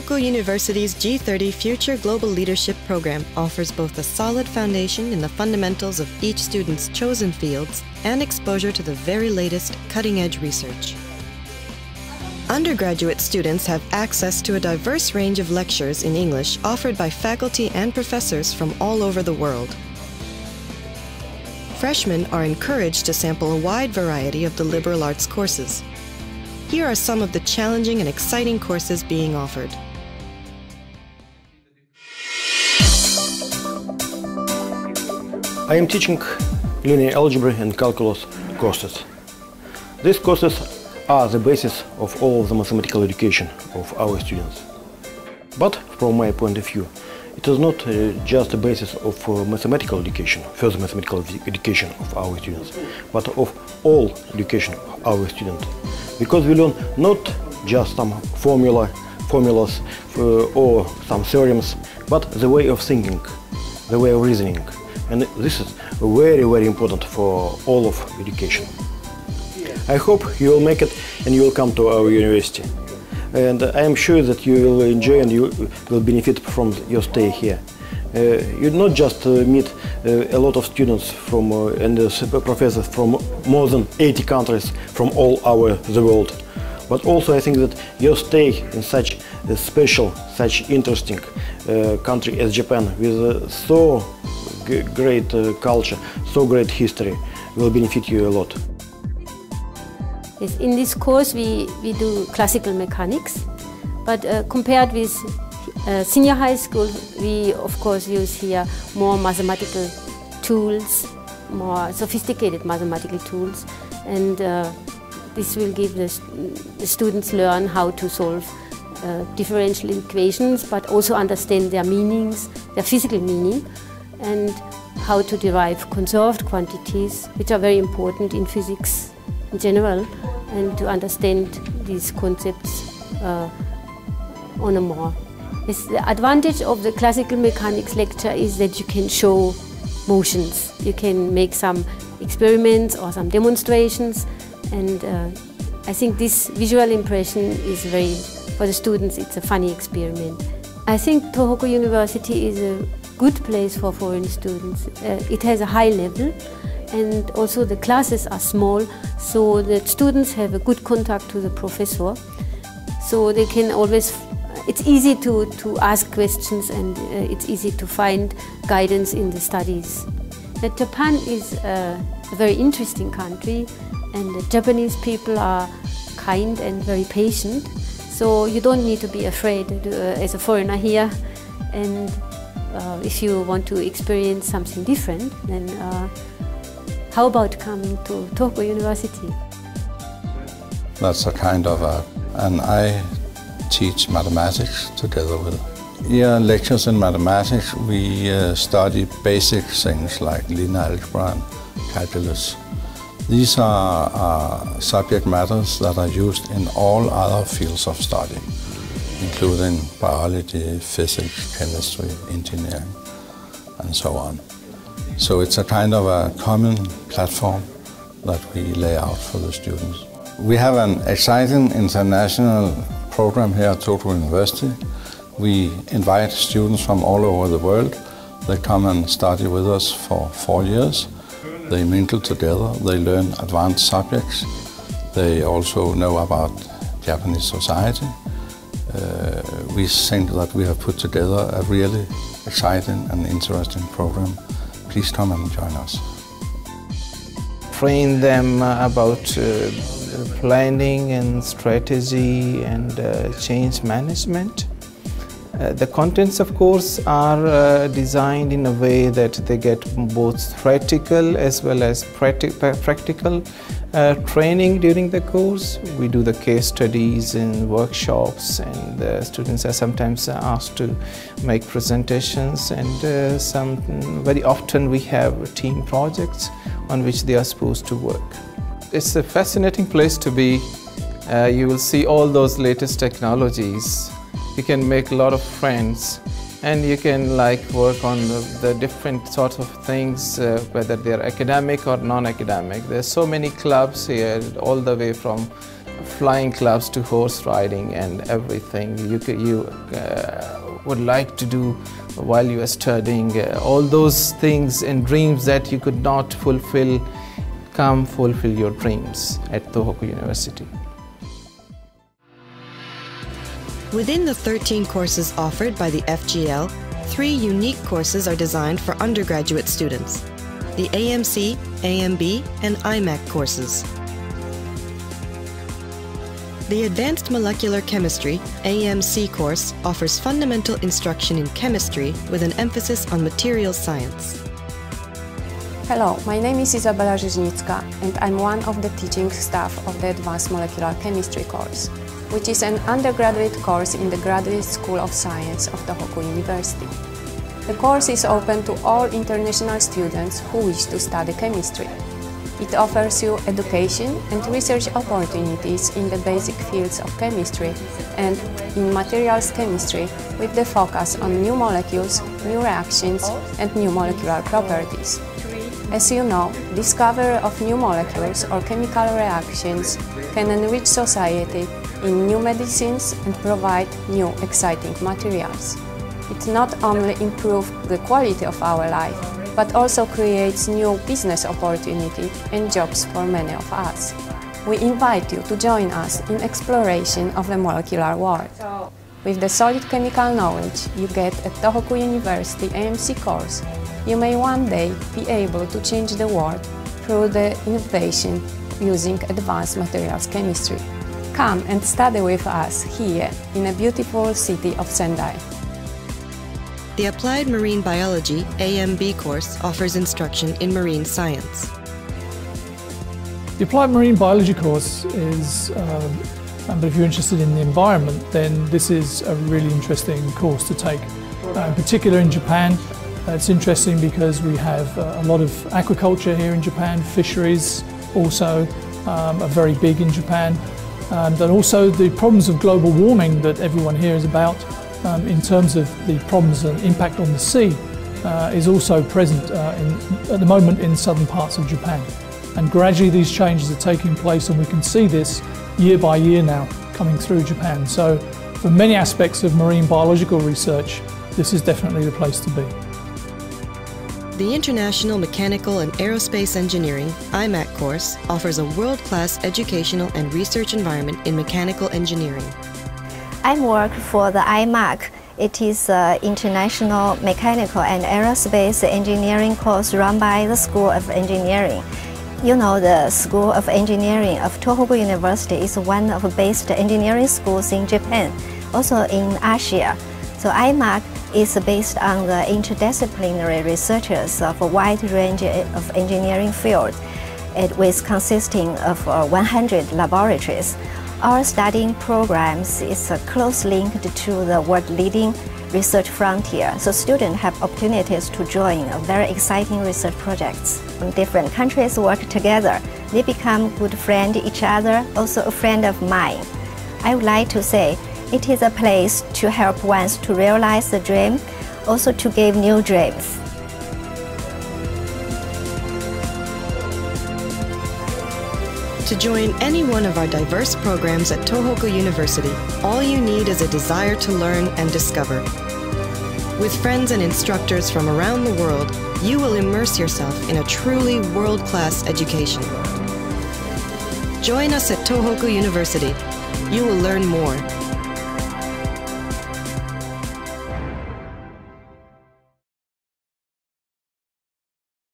Tohoku University's G30 Future Global Leadership Program offers both a solid foundation in the fundamentals of each student's chosen fields and exposure to the very latest cutting edge research. Undergraduate students have access to a diverse range of lectures in English offered by faculty and professors from all over the world. Freshmen are encouraged to sample a wide variety of the liberal arts courses. Here are some of the challenging and exciting courses being offered. I am teaching linear algebra and calculus courses. These courses are the basis of all of the mathematical education of our students. But from my point of view, it is not uh, just the basis of uh, mathematical education, further mathematical education of our students, but of all education of our students because we learn not just some formula, formulas uh, or some theorems, but the way of thinking, the way of reasoning. And this is very, very important for all of education. I hope you will make it and you will come to our university. And I am sure that you will enjoy and you will benefit from your stay here. Uh, you not just uh, meet uh, a lot of students from and professors from more than 80 countries from all over the world, but also I think that your stay in such a special, such interesting country as Japan with so great culture, so great history will benefit you a lot. Yes, in this course we, we do classical mechanics, but uh, compared with uh, senior high school, we of course use here more mathematical tools, more sophisticated mathematical tools, and uh, this will give the, the, students learn how to solve uh, differential equations, but also understand their meanings, their physical meaning, and how to derive conserved quantities, which are very important in physics in general, and to understand these concepts uh, on a more the advantage of the classical mechanics lecture is that you can show motions. You can make some experiments or some demonstrations and uh, I think this visual impression is very, for the students it's a funny experiment. I think Tohoku University is a good place for foreign students. Uh, it has a high level and also the classes are small so the students have a good contact to the professor so they can always it's easy to, to ask questions and uh, it's easy to find guidance in the studies. Now, Japan is a, very interesting country and the Japanese people are kind and very patient. So you don't need to be afraid to, uh, as a foreigner here. And uh, if you want to experience something different, then uh, how about coming to Tohoku University? That's a kind of a, an eye teach mathematics together with. Yeah, lectures in mathematics, we uh, study basic things like linear algebra and calculus. These are, are subject matters that are used in all other fields of study, including biology, physics, chemistry, engineering, and so on. So it's a kind of a common platform that we lay out for the students. We have an exciting international program here at Tohoku University. We invite students from all over the world. They come and study with us for four years. They mingle together, they learn advanced subjects. They also know about Japanese society. Uh, we think that we have put together a really exciting and interesting program. Please come and join us. Train them about uh, planning and strategy and uh, change management. Uh, the contents, of course, are uh, designed in a way that they get both theoretical as well as practical uh, training during the course. We do the case studies and workshops, and the students are sometimes asked to make presentations. And uh, some very often we have team projects on which they are supposed to work. It's a fascinating place to be. Uh, you will see all those latest technologies. You can make a lot of friends and you can like work on the, the different sorts of things, uh, whether they're academic or non-academic. There's so many clubs here, all the way from flying clubs to horse riding and everything you, you uh, would like to do while you are studying. Uh, all those things and dreams that you could not fulfill, come fulfill your dreams at Tohoku University. Within the 13 courses offered by the FGL, three unique courses are designed for undergraduate students the AMC, AMB, and IMAC courses. The Advanced Molecular Chemistry AMC course offers fundamental instruction in chemistry with an emphasis on materials science. Hello, my name is Izabela Rzeźnicka and I'm one of the teaching staff of the Advanced Molecular Chemistry course, which is an undergraduate course in the Graduate School of Science of Tohoku University. The course is open to all international students who wish to study chemistry. It offers you education and research opportunities in the basic fields of chemistry and in materials chemistry with the focus on new molecules, new reactions and new molecular properties. As you know, discovery of new molecules or chemical reactions can enrich society in new medicines and provide new exciting materials. It not only improves the quality of our life, but also creates new business opportunity and jobs for many of us. We invite you to join us in exploration of the molecular world. With the solid chemical knowledge you get at Tohoku University AMC course, you may one day be able to change the world through the innovation using advanced materials chemistry. Come and study with us here in a beautiful city of Sendai. The Applied Marine Biology AMB course offers instruction in marine science. The Applied Marine Biology course is, um, but if you're interested in the environment, then this is a really interesting course to take. Uh, in particular in Japan, it's interesting because we have uh, a lot of aquaculture here in Japan, fisheries also um, are very big in Japan, um, and also the problems of global warming that everyone here is about um, in terms of the problems and impact on the sea uh, is also present uh, in, at the moment in southern parts of Japan. And gradually these changes are taking place and we can see this year by year now coming through Japan. So for many aspects of marine biological research, this is definitely the place to be. The International Mechanical and Aerospace Engineering IMAC course offers a world-class educational and research environment in mechanical engineering. I work for the IMAC. It is an international mechanical and aerospace engineering course run by the School of Engineering. You know the School of Engineering of Tohoku University is one of the best engineering schools in Japan, also in Asia. So IMAC is based on the interdisciplinary researchers of a wide range of engineering fields, it was consisting of uh, 100 laboratories. Our studying programs is close linked to the world-leading research frontier, so students have opportunities to join very exciting research projects. Different countries work together, they become good friends each other, also a friend of mine. I would like to say it is a place to help ones to realize the dream, also to give new dreams. To join any one of our diverse programs at Tohoku University, all you need is a desire to learn and discover. With friends and instructors from around the world, you will immerse yourself in a truly world-class education. Join us at Tohoku University. You will learn more